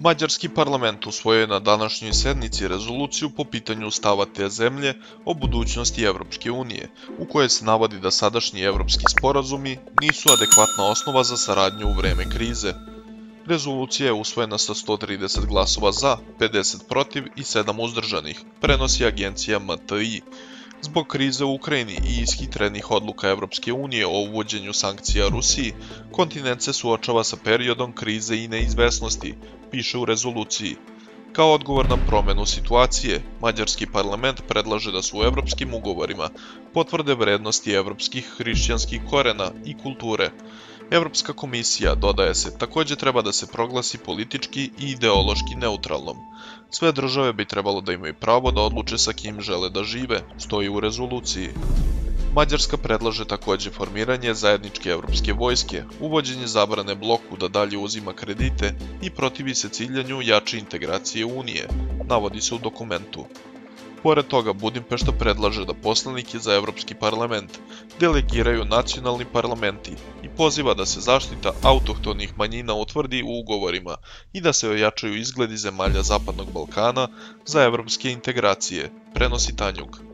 Mađarski parlament usvojio na današnjoj sednici rezoluciju po pitanju stava te zemlje o budućnosti Evropske unije, u kojoj se navodi da sadašnji evropski sporazumi nisu adekvatna osnova za saradnju u vreme krize. Rezolucija je usvojena sa 130 glasova za, 50 protiv i 7 uzdržanih, prenosi agencija MTI. Zbog krize u Ukrajini i ishitrenih odluka Evropske unije o uvođenju sankcija Rusiji, kontinent se suočava sa periodom krize i neizvesnosti, piše u rezoluciji. Kao odgovor na promenu situacije, Mađarski parlament predlaže da su u evropskim ugovorima potvrde vrednosti evropskih hrišćanskih korena i kulture. Evropska komisija, dodaje se, takođe treba da se proglasi politički i ideološki neutralnom. Sve države bi trebalo da imaju pravo da odluče sa kim žele da žive, stoji u rezoluciji. Mađarska predlaže takođe formiranje zajedničke evropske vojske, uvođenje zabrane bloku da dalje uzima kredite i protivi se ciljanju jače integracije Unije, navodi se u dokumentu. Pored toga, Budimpešta predlaže da poslanike za Evropski parlament delegiraju nacionalni parlamenti i poziva da se zaštita autohtonih manjina utvrdi u ugovorima i da se ojačaju izgledi zemalja Zapadnog Balkana za evropske integracije, prenosi Tanjuk.